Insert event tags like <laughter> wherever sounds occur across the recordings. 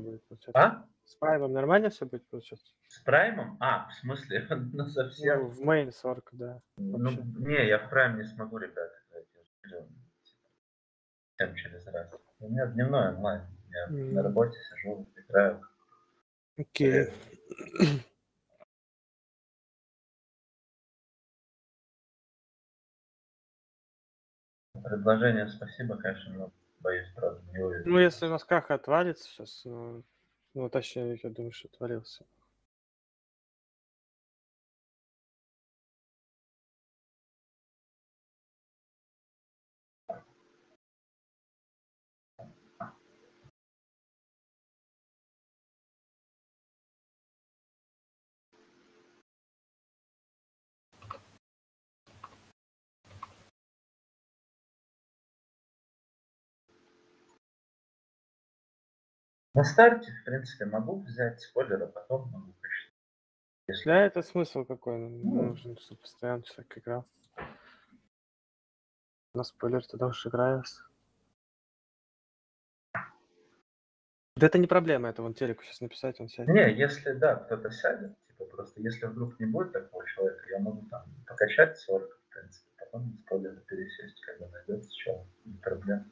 все будет получаться? А? С праймом нормально все будет получаться? С праймом? А, в смысле, ну <laughs> Ну, совсем. в мейн 40, да. Ну, не, я в прайм не смогу, ребята, Всем через раз. У меня дневной онлайн. Я Мгм. на работе сижу, играю. Окей. Предложение спасибо, конечно, но боюсь, правда, не увижу. Ну, если у нас каха отвалится сейчас, ну, ну, точнее, я думаю, что отвалился. На старте, в принципе, могу взять спойлер, а потом могу прочитать. Если Для этого смысл какой? Ну, Ну. Нужен, чтобы постоянно человек играл. На спойлер тогда уж играюсь. Да это не проблема, это вон телеку сейчас написать, он сядет. Не, если да, кто-то сядет, типа просто, если вдруг не будет такого человека, я могу там покачать 40, в принципе, потом на спойлеры пересесть, когда найдется человек, не проблема.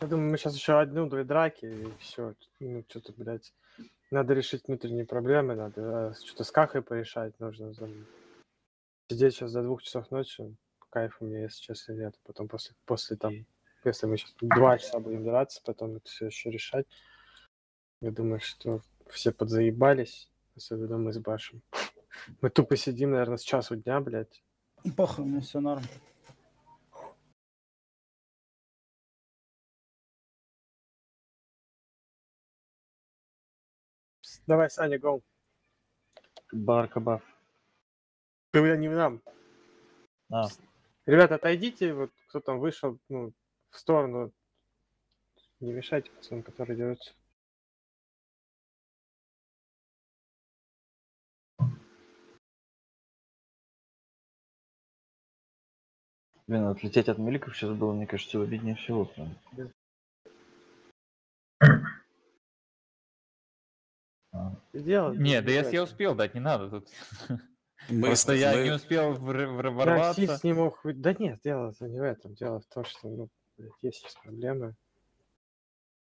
Я думаю, мы сейчас еще одну-две драки и все. Ну, что-то, блядь. Надо решить внутренние проблемы, надо что-то с кахой порешать нужно. Сидеть сейчас до двух часов ночи, кайфа мне, если честно, нет. Потом после, после там, если мы сейчас два часа будем драться, потом это все еще решать. Я думаю, что все подзаебались, особенно мы с Башем. <laughs> Мы тупо сидим, наверное, с часу дня, блядь. Похуй, мне все норм. Давай, Саня, гоу. Барка баф. Ты не нам. А, Ребята, отойдите, вот кто там вышел, ну, в сторону. Не мешайте пацанам, которые дерутся. блин, отлететь от миликов сейчас было, мне кажется, обиднее всего. Прям. А, Сделал. Не, да если я успел дать, не надо тут. Мы, Просто с- я мы- не успел ворваться. Сис не мог... Да нет, дело не в этом. Дело в том, что, ну, блядь, есть сейчас проблемы.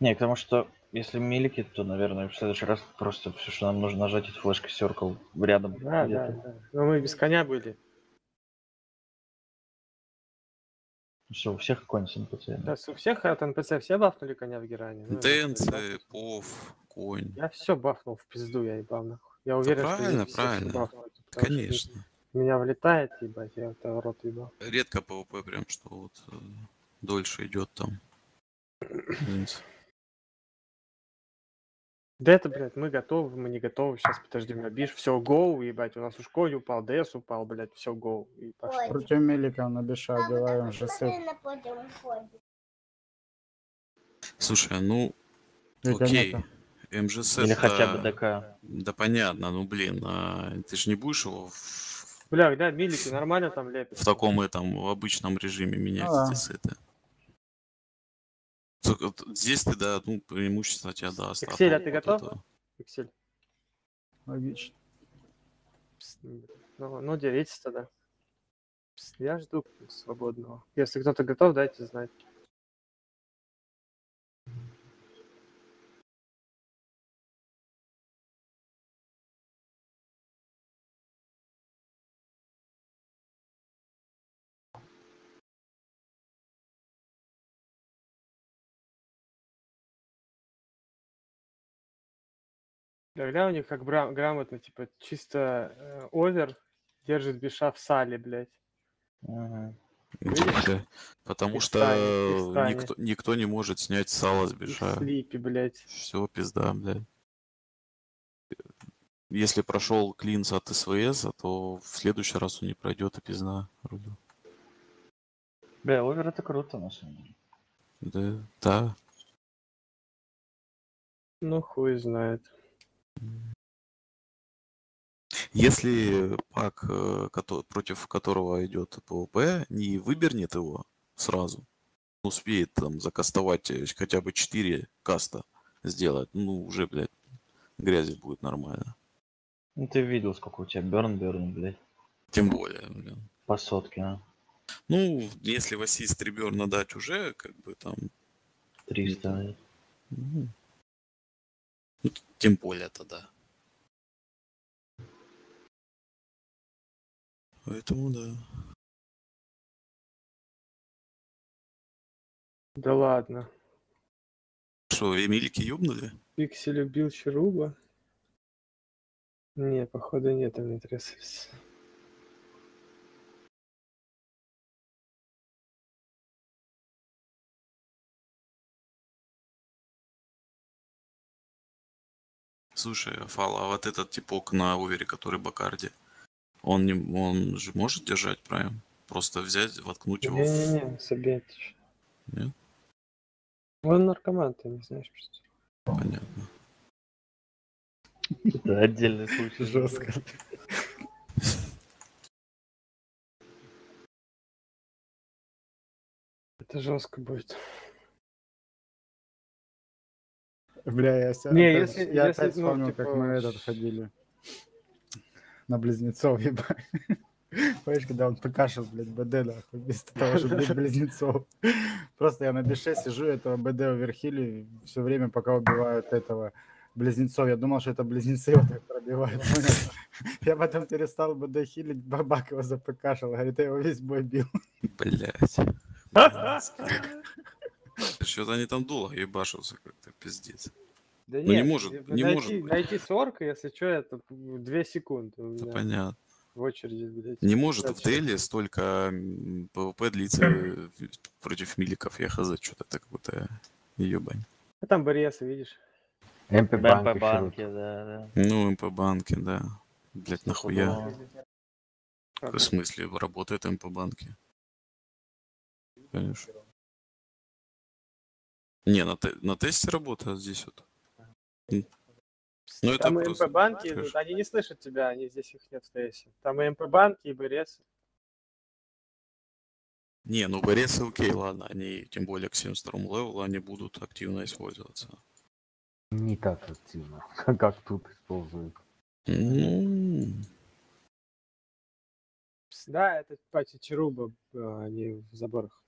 Не, потому что если милики, то, наверное, в следующий раз просто все, что нам нужно нажать, это флешка Circle рядом. Да, да, да. Но мы без коня были. Все, у всех конь с НПЦ. да? Да, у всех от НПЦ все бафнули коня в Геране. Ну, ДНЦ, бафнул. Пов, Конь. Я все бафнул в пизду, я ебал нахуй. Я уверен, правильно, что все правильно. что Конечно. Меня влетает, ебать, я это рот ебал. Редко ПВП прям, что вот э, дольше идет там. Да это, блядь, мы готовы, мы не готовы. Сейчас подожди, меня бишь. Все, гоу, ебать. У нас уж конь упал, ДС упал, блядь, все, гоу. И пошло. Против Мелика на Биша давай же. Слушай, а ну, окей. МЖС, Или это- хотя бы ДК. Да понятно, ну блин, а ты же не будешь его в, Бля, да, милики нормально там лепят. в таком этом в обычном режиме менять сеты. Только вот Здесь ты, да, ну, преимущество тебя даст. а Эксель, а ты вот готов? это- Пиксель. Логично. Ну, ну, делитесь тогда. Я жду свободного. Если кто-то готов, дайте знать. Да, гля у них как бра- грамотно, типа, чисто э, овер держит биша в сале, блядь. Бля, Потому что Пистане, пистане. никто, никто не может снять сало с И в биша. слипе, блядь. Все, пизда, блядь. Если прошел клинс от СВС, то в следующий раз он не пройдет и пизда. вроде. Бля, овер это круто, на самом деле. Да, да. Ну, хуй знает. Если пак, э, против которого идет ПВП, не выбернет его сразу, успеет там закастовать э, хотя бы 4 каста сделать, ну уже, блядь, грязи будет нормально. Ну ты видел, сколько у тебя берн, берн, блядь. Тем более, блин. По сотке, а. Ну, если в ассист Реберна дать уже, как бы там, 300. ну, ну, тем более тогда. Поэтому да. Да ладно. Что, Эмильки ёбнули? Пикси любил Чаруба? Не, походу нет, он не трясся. Слушай, Фал, а вот этот типок на овере, который Бакарди, он, не, он же может держать прайм? Просто взять, воткнуть его. Не-не-не, Собетич. Нет? Он наркоман, ты не знаешь просто. Понятно. Это отдельный случай. Жестко. Это жестко будет. Бля, я, ся- Не, опять, если- я если, опять ну, вспомнил, типа, как мы этот ходили на близнецов, ебать. Помнишь, когда он покашил, блядь, БД, нахуй, вместо того, чтобы бить близнецов. Просто я на бише сижу, этого БД оверхили все время, пока убивают этого близнецов. Я думал, что это близнецы вот так пробивают, понял? Я потом перестал БД хилить, бабак его запыкашил, говорит, я его весь бой бил. Блять. Что-то они там долго ебашился как-то, пиздец. Да Ну, не нет, может- типа, не найти, может быть. Найти сорка, если что, это 2 секунды меня понятно. в очереди, блядь. Не может в деле столько ПВП длиться э, против миликов. Я хз, что-то это какой-то ебань. А там Бориса, видишь? МП банки, да, да. Ну, МП банки, да. Блять, нахуя? В смысле, работает МП банки? Конечно. Не, на, те- на тесте работает здесь вот. Ну это Там и просто... МП-банки, идут, они не слышат тебя, они здесь их нет в ТСе. Там и МП-банки, и БРС. Не, ну БРС окей, ладно, они, тем более к 72 левелу, они будут активно использоваться. Не так активно, <laughs> как тут используют. Да, это пати Чаруба, а, они в заборах.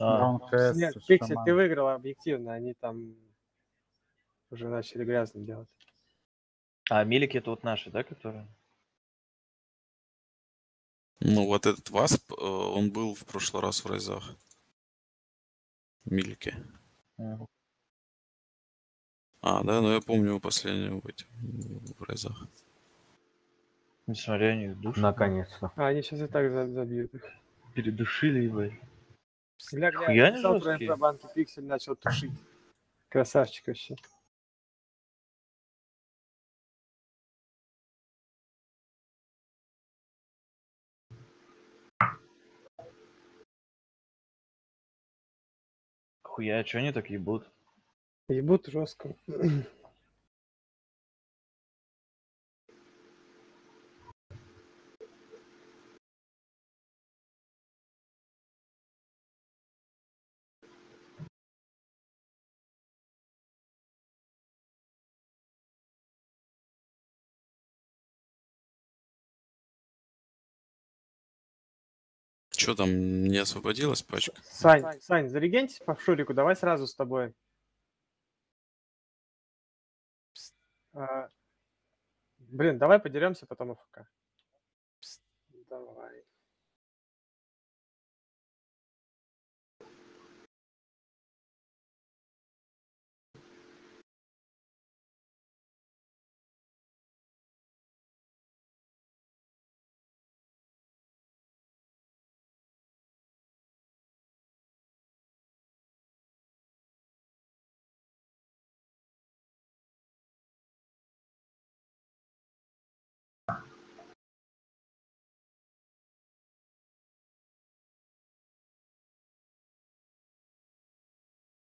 Нет, Пиксель, ты выиграл объективно, они там уже начали грязно делать. а милики это вот наши, да, которые? ну вот этот Васп, э, он был в прошлый раз в Райзах. Милики. А, да, ну я помню его последнего в, этих, в Райзах. Несмотря на них душ. Наконец-то. А, они сейчас и так за- забьют их. Передушили, Хуя они написал про. МП-банки, Пиксель начал тушить. Красавчик вообще. Хуя, что они так ебут? Ебут жестко. <clears throat> Что там, не освободилась пачка? Сань, Сань, зарегентись по Шурику, давай сразу с тобой. А, блин, давай подеремся потом АФК.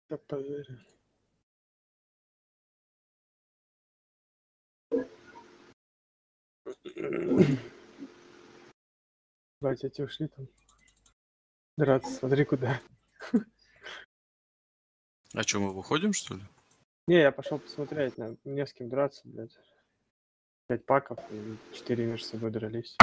Я поверю. Бать, эти ушли там. Драться, смотри куда. А что, мы выходим, что ли? Не, я пошел посмотреть, на, не с кем драться, блядь. Пять паков и четыре между собой дрались.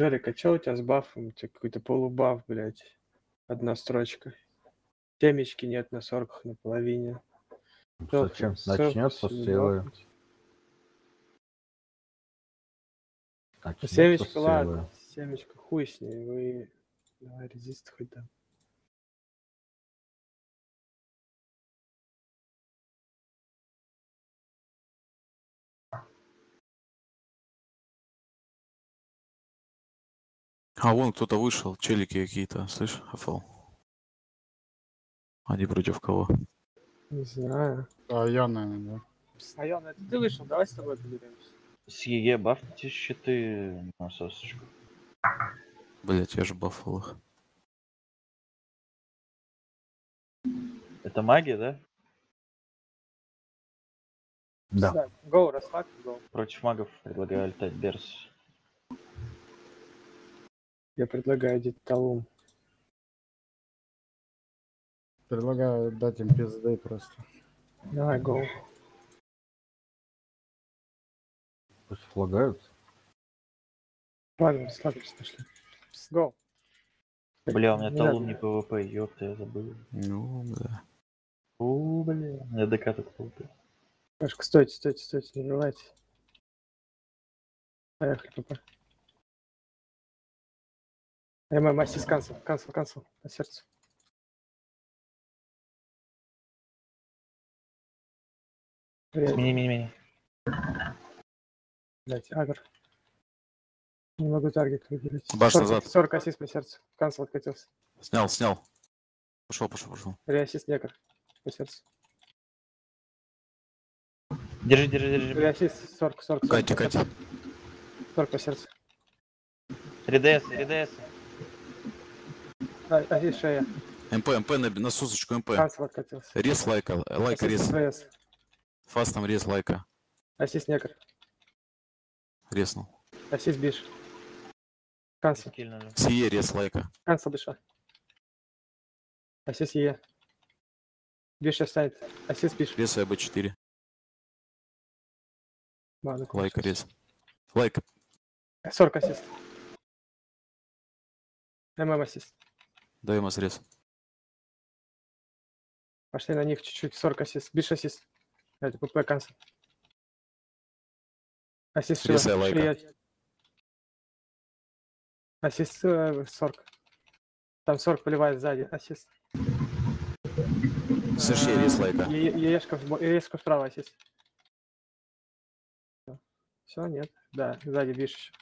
Жарик, а чё у тебя с бафом? У тебя какой-то полубаф, блядь. Одна строчка. Темечки нет на сорках на половине. Зачем? Начнется, сделаю. Начнется, Семечка, ладно. Семечка, хуй с ней. Вы... Давай резист хоть там. А, вон кто-то вышел, челики какие-то, слышь, Афал? Они против кого? Не знаю. А я, наверное, да. А Ян, это ты вышел? Давай с тобой подеремся. С ЕЕ бафните щиты на сосочку. Блять, я же бафал их. Это магия, да? Да. Гоу, расслабь, гоу. Против магов предлагаю летать Берс. Я предлагаю одеть талун. Предлагаю дать им пизды просто. Давай, go. Пусть флагаются. Ладно, расслабься, пошли. Go. Бля, у меня Не талун надо. не ПВП, ёпта, я забыл. Ну, да. О, бля. Я ДК тут ПВП. Пашка, стойте, стойте, стойте, не рвайте. Поехали, папа. ММ, ассист, канцел, канцел, канцел, на сердце. Привет, Мини, мини, мини. блядь, агр. Не могу таргет выделить. Баш 40, назад. 40 ассист по сердцу. Канцел откатился. Снял, снял. Пошел, пошел, пошел. Реассист негр по сердцу. Держи, держи, держи. Реассист 40, 40, 40. Катя. Катя. 40 по сердцу. РДС, РДС. А, ассист шея. МП, МП на, на сусочку, МП. Канцел откатился. Рез лайка, лайка рез. СВС. Фастом рез лайка. Ассист негр. Резнул. Ассист биш. Скильнули. Сие рез лайка. Канцел биша. Ассист Е. Биш оставит. Ассист биш. Рез АБ4. Ладно, Лайка кончилось. рез. Лайка. 40 ассист. ММ ассист. Даем срез. Пошли на них чуть-чуть. 40 ассист. Биш ассист. Это ПП канцел. Ассист шива. Ассист э, 40. Там 40 поливает сзади. Ассист. Слышь, я рез лайка. Еешка справа ассист. Все, нет. Да, сзади биш еще.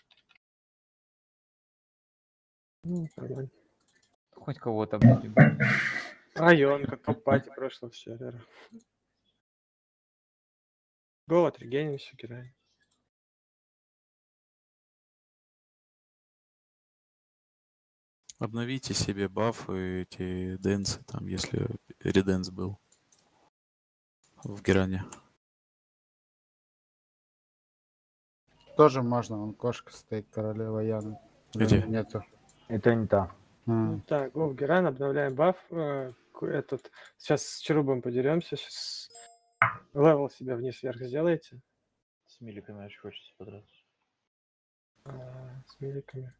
Ну. Хоть кого-то будем. Айон, как топ-пати прошлого сервера. Гол отрегенимся, герои. Обновите себе бафы, эти дэнсы, там, если реденс был в Геране. Тоже можно, вон кошка стоит, королева Яна. Где? Нету. Это не та. Так, Гов Геран, обновляем баф. э, Этот, сейчас с Черубом подеремся, сейчас левел себя вниз-вверх сделаете. С миликами очень хочется подраться. А, с миликами.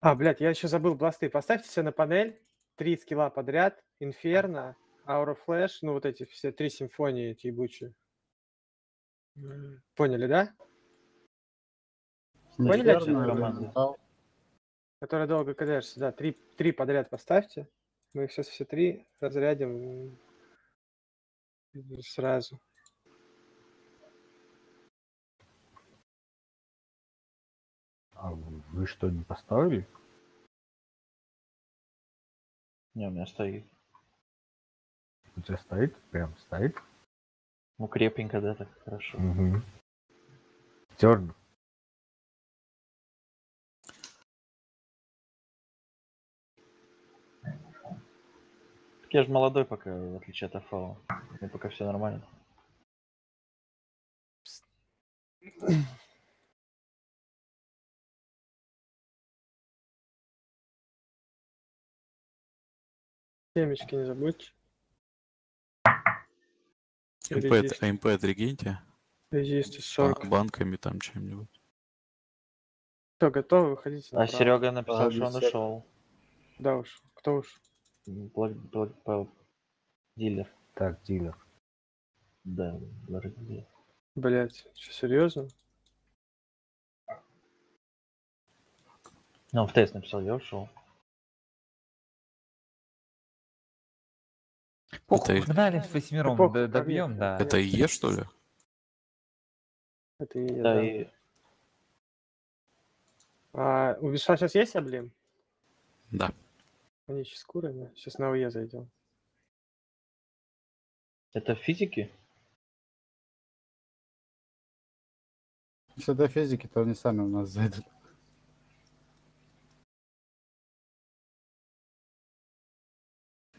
А, блядь, я еще забыл бласты. Поставьте себе на панель три скилла подряд. Инферно, Аура Флэш, ну вот эти все три симфонии эти ебучие. Поняли, да? Поняли, о я Которые долго кадаешься, да. Три, три подряд поставьте. Мы их сейчас все три разрядим сразу. А вы что, не поставили? Не, у меня стоит. У тебя стоит? Прям стоит? Ну, крепенько, да, так хорошо. Угу. Терн. Я же молодой пока, в отличие от Афала. Мне пока все нормально. Семечки не забудьте. МП, Резист- от- МП отрегеньте. Резисты ба- 40. банками там чем-нибудь. Кто готовы, выходите А. Серега написал, что он ушел. Да уж. Кто уж? Блок, блок, по- дилер. Так, дилер. Да, дилер. Блять, что, серьезно? Ну, в тест написал, я ушел. Похуй, Это- погнали с восьмером, д- погнали. добьем, да. Это ИЕ, что ли? Это и я, Да, да. и А у Виша сейчас есть облим? Да. Они сейчас курами. Сейчас на УЕ зайдем. это в физике? Если до физики, то они сами у нас зайдут.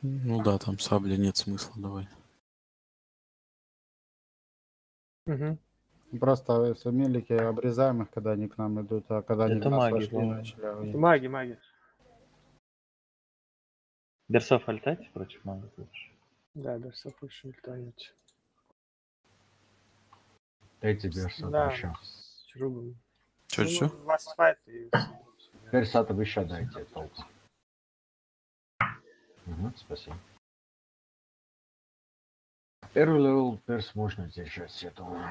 Ну да, там сабли нет смысла, давай. Угу. Просто если милики обрезаем их, когда они к нам идут, а когда они Это в нас маги, по-моему. начали АОЕ. Маги, маги. Берсов альтать против мага лучше. Да, Берсов лучше ультануть. Дайте Берсат Да, еще. с Чарубом. Чё, Ну, чё? Last fight и... Берсатов еще дайте толку. Угу, спасибо. Первый левел перс можно держать, я думаю.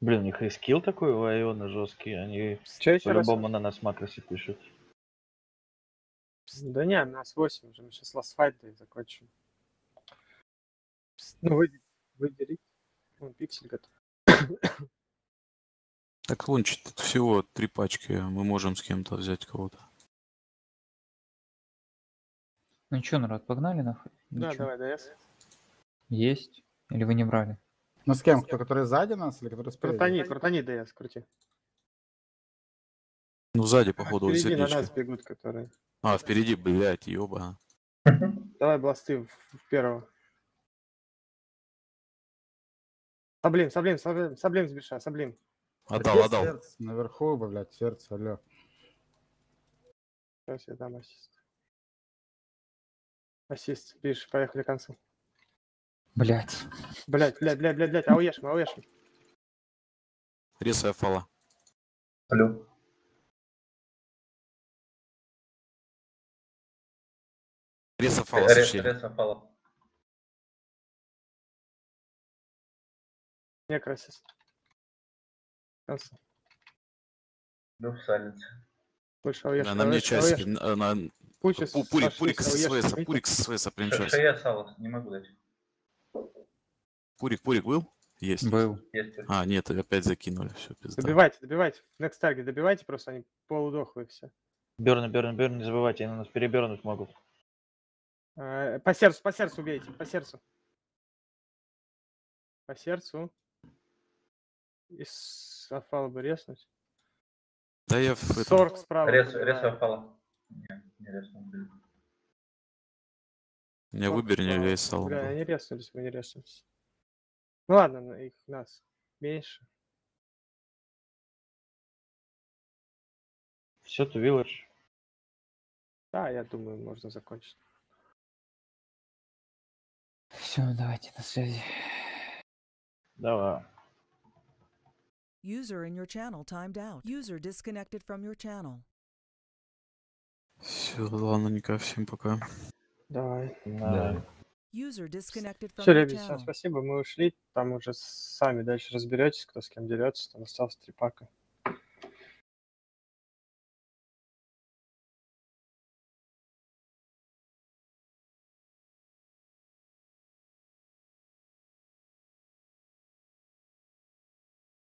Блин, у них и скилл такой у Айона жесткий, они Че по-любому на нас макросы пишут. Да не, нас 8 уже. Мы сейчас Last fight и закончим. Ну, вы, выдели. Вон, пиксель готов. Так чё, тут всего три пачки, мы можем с кем-то взять кого-то. Ну что, народ, погнали нахуй? Да, давай, ДС. Есть? Или вы не брали? Ну с кем? Кто, который сзади нас или который спереди? Крутани, крутани ДС, крути. Ну сзади, походу, Впереди на нас сердечко. бегут, которые. А, впереди, блядь, ёба. Давай бласты в, в первого. Саблим, саблим, саблим, саблим сбеша, саблим. Отдал, отдал. Сердце Наверху, блядь, сердце, алло. Сейчас я дам ассист. Ассист, видишь, поехали к концу. Блять. Блять, блять, блять, блять, блять, ауешь мы, ауешь мы. Ресая фала. Плю. Реса фала, Ре- сочли. Реса фала. Некрасис. Концу. Плю в салице. Больше ауешь, На мне Пу- Пурик, пурик с ауешь, СВС, пурик с СВС, прям сейчас. Шея салос, не могу дать. Пурик, пурик был? Есть. Был. Есть. А, нет, опять закинули, все, пизда. Добивайте, добивайте. Next target добивайте, просто они полудохлые все. Берн, Берн, Берн, не забывайте, они нас перебернуть могут. Э, По сердцу, по сердцу убейте, по сердцу. По сердцу. Из афала бы резнуть. Да я в этом... Сорок справа. Рес, добиваю. реса фала. Не, не Сорок выберни справа. весь салон. Бля, они резнулись, мы не резнулись. Ну ладно, на- их нас меньше. Все, to village. Да, я думаю, можно закончить. Все, давайте на связи. Давай. User in your channel timed out. User disconnected from your channel. Все, ладненько, всем пока. Давай. Да. User disconnected from Все, your ребят, всем спасибо, мы ушли. Там уже сами дальше разберетесь, кто с кем дерется. Там осталось три пака.